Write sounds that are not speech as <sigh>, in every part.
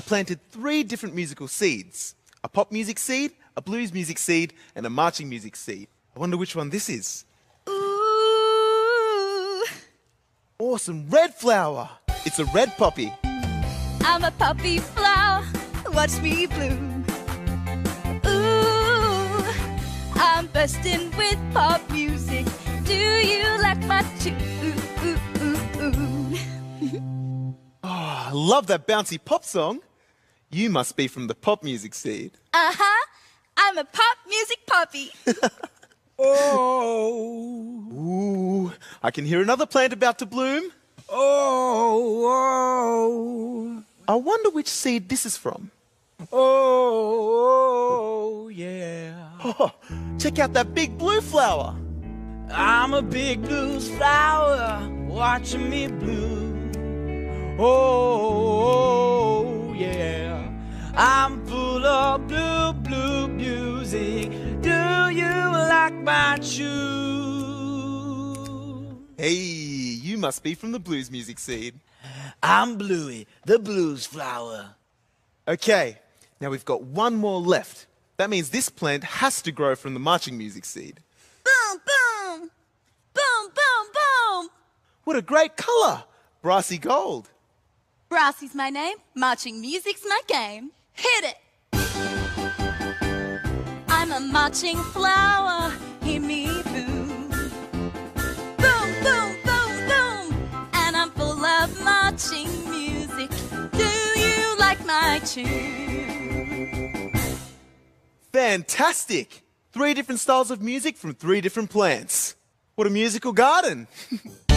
I planted three different musical seeds a pop music seed, a blues music seed, and a marching music seed. I wonder which one this is. Ooh, Awesome red flower. It's a red poppy. I'm a poppy flower. Watch me bloom. Ooh, I'm bursting with pop music. Do you like my tune? Oh, <laughs> I love that bouncy pop song. You must be from the pop music seed. Uh huh. I'm a pop music poppy. <laughs> Oh, Ooh, I can hear another plant about to bloom. oh, oh, I wonder which seed this is from. oh, oh yeah. Oh, <laughs> check out that big blue flower. I'm a big blue flower, watching me bloom. oh, Oh, yeah. I'm full of blue, blue music. Do you like my tune? Hey, you must be from the blues music seed. I'm Bluey, the blues flower. Okay, now we've got one more left. That means this plant has to grow from the marching music seed. boom, boom. Boom, boom, boom. What a great color! Brassy gold. Brassy's my name. Marching music's my game. Hit it. I'm a marching flower. Hear me boom. Boom, boom, boom, boom. And I'm full of marching music. Do you like my tune? Fantastic! Three different styles of music from three different plants. What a musical garden! <laughs>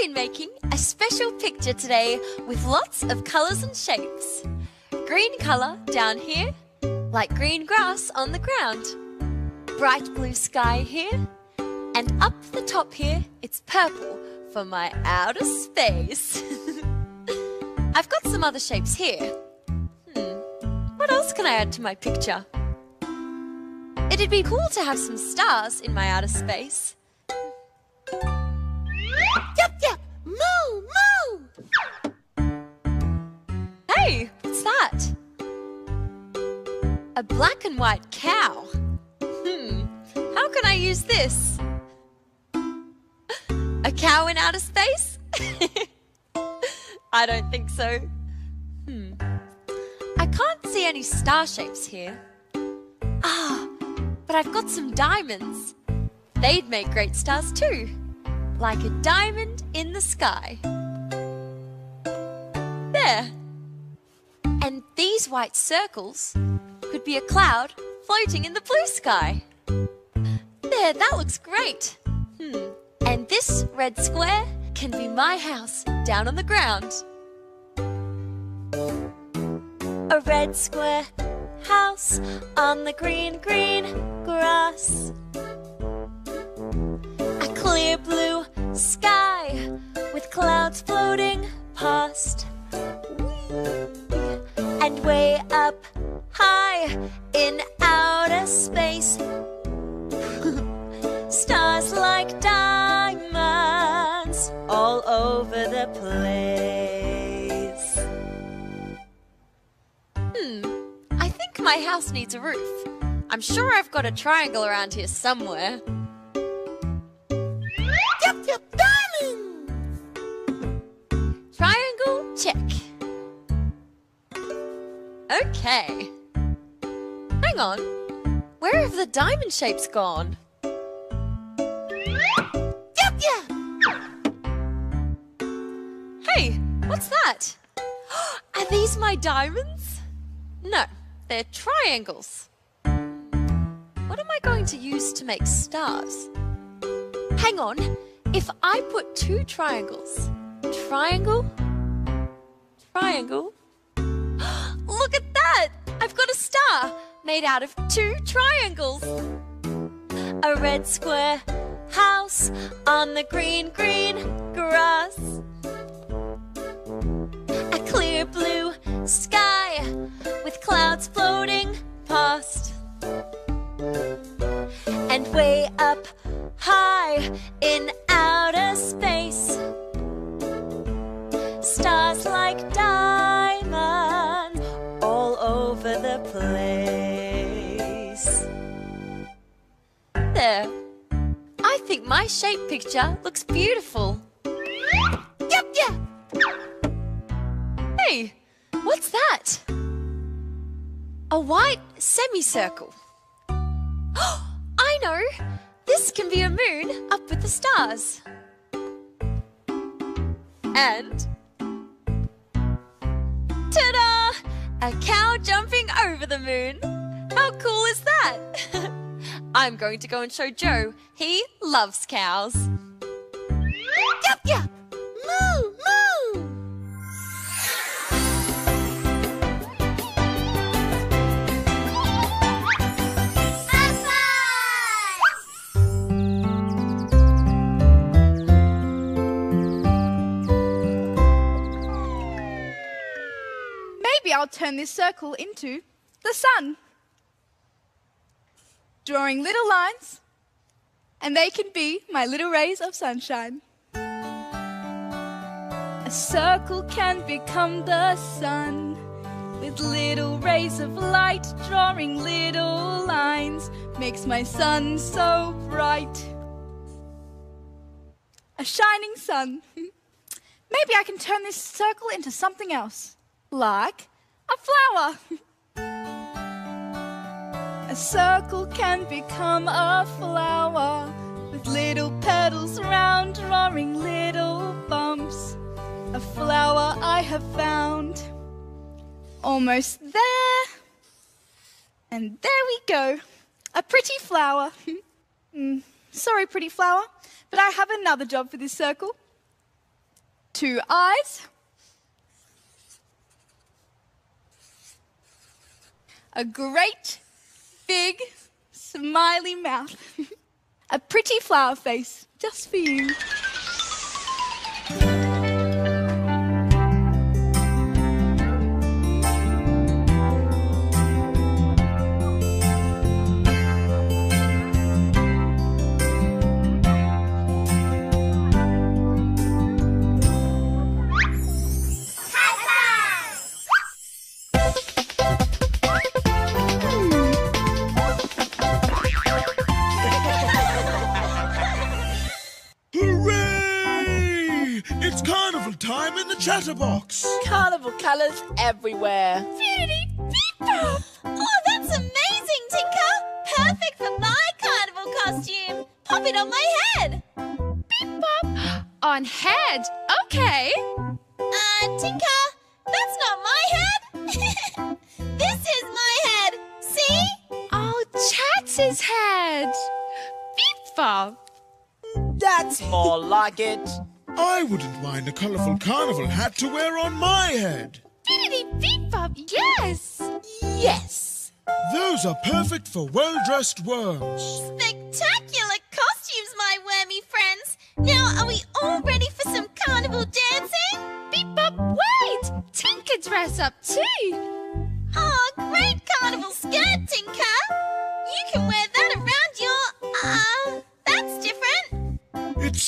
been making a special picture today with lots of colours and shapes. Green colour down here, like green grass on the ground. Bright blue sky here, and up the top here, it's purple for my outer space. <laughs> I've got some other shapes here. Hmm, what else can I add to my picture? It'd be cool to have some stars in my outer space. A black and white cow. Hmm, how can I use this? A cow in outer space? <laughs> I don't think so. Hmm. I can't see any star shapes here. Ah, but I've got some diamonds. They'd make great stars too, like a diamond in the sky. There. And these white circles be a cloud floating in the blue sky. There, that looks great. Hmm. And this red square can be my house down on the ground. A red square house on the green, green grass. A clear blue sky with clouds floating past. And way my house needs a roof. I'm sure I've got a triangle around here somewhere. Yup, yup. Diamonds. Triangle check. Okay. Hang on. Where have the diamond shapes gone? Yup, yup. Hey, what's that? <gasps> Are these my diamonds? No, they're triangles. What am I going to use to make stars? Hang on, if I put two triangles, triangle, triangle, <gasps> look at that! I've got a star made out of two triangles. A red square house on the green, green grass. A clear blue sky clouds floating past. And way up high in outer space, stars like diamonds all over the place. There. I think my shape picture looks beautiful. Semicircle. <gasps> I know. This can be a moon up with the stars. And ta-da! A cow jumping over the moon. How cool is that? <laughs> I'm going to go and show Joe. He loves cows. Yep, yeah. Turn this circle into the sun. Drawing little lines, and they can be my little rays of sunshine. A circle can become the sun with little rays of light, drawing little lines makes my sun so bright. A shining sun. <laughs> Maybe I can turn this circle into something else, like a flower. A circle can become a flower with little petals round, drawing little bumps. A flower I have found. Almost there. And there we go. A pretty flower. <laughs> Mm, sorry, pretty flower, but I have another job for this circle. Two eyes. A great big smiley mouth. <laughs> A pretty flower face just for you. Carnival colours everywhere. Oh, that's amazing, Tinker! Perfect for my carnival costume. Pop it on my head. Beep bop. <gasps> On head. Okay. Uh, Tinker, that's not my head. <laughs> this is my head. See? Oh, Chats's head. Beep bop. That's more like it. I wouldn't mind a colourful carnival hat to wear on my head. Bippity beep bop. Yes. Yes. Those are perfect for well-dressed worms. Spectacular costumes, my wormy friends. Now, are we all ready for some carnival dancing? Beep bop. Wait. Tinker dress up too. Oh, great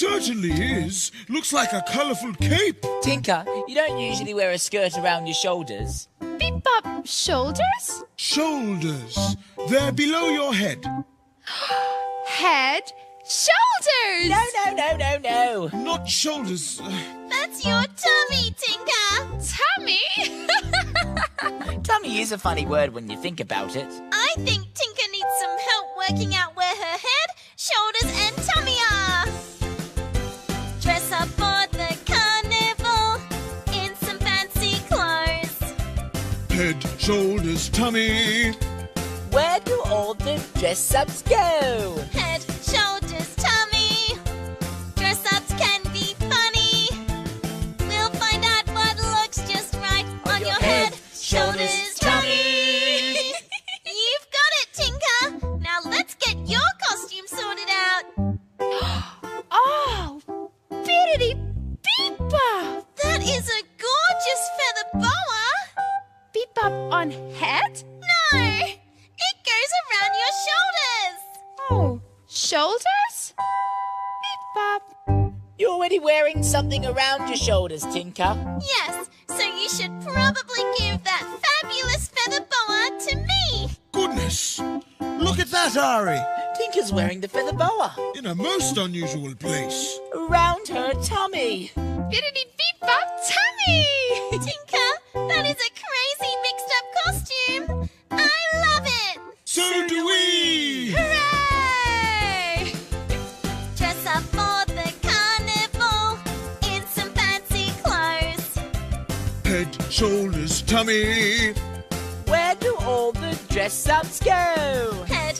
certainly is. Looks like a colourful cape. Tinker, you don't usually wear a skirt around your shoulders. Beep bop. Shoulders. Shoulders. They're below your head. <gasps> Head. Shoulders. No, no, no, no, no. Not shoulders. That's your tummy, Tinker. Tummy. <laughs> Tummy is a funny word when you think about it. I think Tinker needs some help working out Head, shoulders, tummy. Where do all the dress ups go? Something around your shoulders, Tinker. Yes, so you should probably give that fabulous feather boa to me. Goodness! Look at that, Ari! Tinker's wearing the feather boa In a most unusual place. around her tummy. Biddity beep bop tummy! <laughs> Tinker, shoulders, tummy. Where do all the dress ups go? Head,